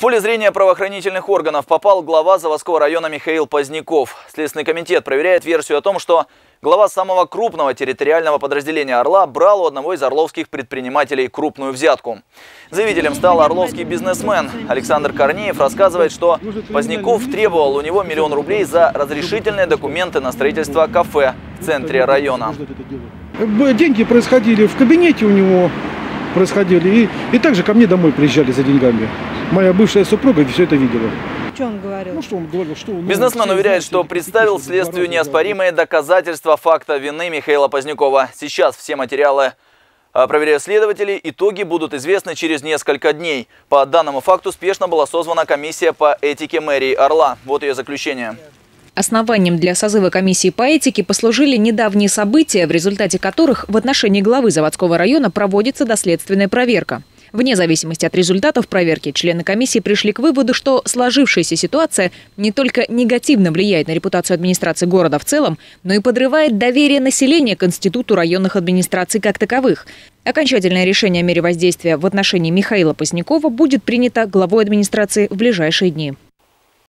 В поле зрения правоохранительных органов попал глава заводского района Михаил Поздняков. Следственный комитет проверяет версию о том, что глава самого крупного территориального подразделения «Орла» брал у одного из орловских предпринимателей крупную взятку. Заявителем стал орловский бизнесмен. Александр Корнеев рассказывает, что Поздняков требовал у него миллион рублей за разрешительные документы на строительство кафе в центре района. Деньги происходили в кабинете у него, происходили. И, и также ко мне домой приезжали за деньгами. Моя бывшая супруга все это видела. Что он говорил? Ну, что он говорил, что... Ну, Бизнесмен уверяет, что представил следствию неоспоримые доказательства факта вины Михаила Позднякова. Сейчас все материалы а, проверяют следователи. Итоги будут известны через несколько дней. По данному факту спешно была созвана комиссия по этике мэрии Орла. Вот ее заключение. Основанием для созыва комиссии по этике послужили недавние события, в результате которых в отношении главы заводского района проводится доследственная проверка. Вне зависимости от результатов проверки, члены комиссии пришли к выводу, что сложившаяся ситуация не только негативно влияет на репутацию администрации города в целом, но и подрывает доверие населения к институту районных администраций как таковых. Окончательное решение о мере воздействия в отношении Михаила Позднякова будет принято главой администрации в ближайшие дни.